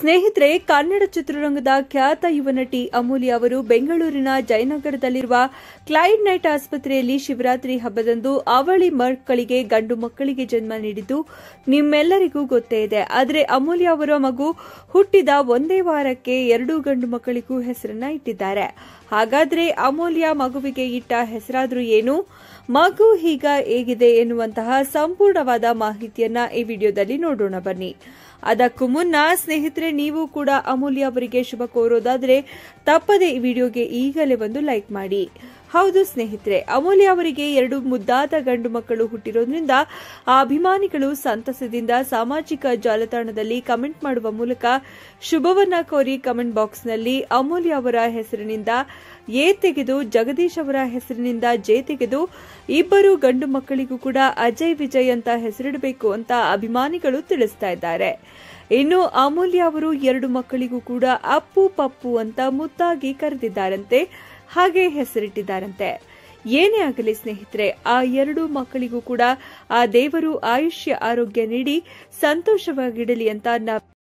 ಸ್ನೇಹಿತರೆ, ಕನ್ನಡ ಚಿತ್ರರಂಗದ ಖ್ಯಾತ ಯುವ ನಟಿ ಅಮೂಲ್ಯ ಅವರು ಬೆಂಗಳೂರಿನ ಜಯನಗರದಲ್ಲಿರುವ ಕ್ಲೈಡ್ ನೈಟ್ ಆಸ್ಪತ್ರೆಯಲ್ಲಿ ಶಿವರಾತ್ರಿ ಹಬ್ಬದಂದು ಅವಳಿ ಮಕ್ಕಳಿಗೆ ಗಂಡು ಮಕ್ಕಳಿಗೆ ಜನ್ಮ ನೀಡಿದ್ದು ನಿಮ್ಮೆಲ್ಲರಿಗೂ ಗೊತ್ತೇ ಇದೆ. ಆದರೆ ಅಮೂಲ್ಯ ಅವರ ಮಗು ಹುಟ್ಟಿದ ಒಂದೇ ವಾರಕ್ಕೆ ಎರಡು ಗಂಡು ಮಕ್ಕಳಿಗೂ ಹೆಸರನ್ನ ಇಟ್ಟಿದ್ದಾರೆ. ಹಾಗಾದ್ರೆ ಅಮೂಲ್ಯ ಮಗುವಿಗೆ ಇಟ್ಟ ಹೆಸರಾದ್ರೂ ಏನು? ಮಗು ಹೀಗ ಹೇಗಿದೆ ಎನ್ನುವಂತಹ ಸಂಪೂರ್ಣವಾದ ಮಾಹಿತಿಯನ್ನ ಈ ವಿಡಿಯೋದಲ್ಲಿ ನೋಡೋಣ ಬನ್ನಿ. ಅದಕ್ಕೂ ಮುನ್ನ ಸ್ನೇಹಿತರೆ, ನೀವು ಕೂಡ ಅಮೂಲ್ಯ ಅವರಿಗೆ ಶುಭ ಕೋರೋದಾದ್ರೆ ತಪ್ಪದೆ ಈ ವಿಡಿಯೋಗೆ ಈಗಲೇ ಒಂದು ಲೈಕ್ ಮಾಡಿ. ಹೌದು ಸ್ನೇಹಿತರೆ, ಅಮೂಲ್ಯ ಅವರಿಗೆ ಎರಡು ಮುದ್ದಾದ ಗಂಡು ಮಕ್ಕಳು ಹುಟ್ಟಿರೋದ್ರಿಂದ ಆ ಅಭಿಮಾನಿಗಳು ಸಂತಸದಿಂದ ಸಾಮಾಜಿಕ ಜಾಲತಾಣದಲ್ಲಿ ಕಮೆಂಟ್ ಮಾಡುವ ಮೂಲಕ ಶುಭವನ್ನ ಕೋರಿ ಕಮೆಂಟ್ ಬಾಕ್ಸ್ನಲ್ಲಿ ಅಮೂಲ್ಯ ಅವರ ಹೆಸರಿನಿಂದ ಎ ತೆಗೆದು, ಜಗದೀಶ್ ಅವರ ಹೆಸರಿನಿಂದ ಜೆ ತೆಗೆದು, ಇಬ್ಬರು ಗಂಡು ಮಕ್ಕಳಿಗೂ ಕೂಡ ಅಜಯ್ ವಿಜಯ್ ಅಂತ ಹೆಸರಿಡಬೇಕು ಅಂತ ಅಭಿಮಾನಿಗಳು ತಿಳಿಸ್ತಾ ಇದ್ದಾರೆ. ಇನ್ನು ಅಮೂಲ್ಯ ಅವರು ಎರಡು ಮಕ್ಕಳಿಗೂ ಕೂಡ ಅಪ್ಪು ಪಪ್ಪು ಅಂತ ಮುದ್ದಾಗಿ ಕರೆದಿದ್ದಾರಂತೆ. ಹಾಗೆ ಹೆಸರಿಟ್ಟಿದ್ದಾರಂತೆ. ಏನೇ ಆಗಲಿ ಸ್ನೇಹಿತರೆ, ಆ ಎರಡು ಮಕ್ಕಳಿಗೂ ಕೂಡ ಆ ದೇವರು ಆಯುಷ್ಯ, ಆರೋಗ್ಯ ನೀಡಿ ಸಂತೋಷವಾಗಿಡಲಿ ಅಂತ ನಾವು